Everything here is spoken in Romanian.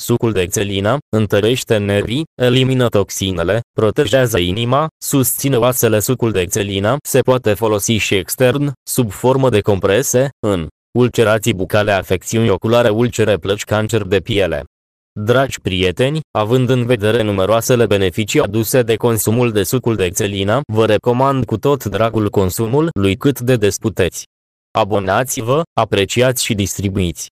Sucul de țelină întărește nervii, elimină toxinele, protejează inima, susține oasele. Sucul de țelină se poate folosi și extern, sub formă de comprese, în ulcerații bucale, afecțiuni oculare, ulcere, plăci, cancer de piele. Dragi prieteni, având în vedere numeroasele beneficii aduse de consumul de sucul de țelină, vă recomand cu tot dragul consumul lui cât de des puteți. Abonați-vă, apreciați și distribuiți.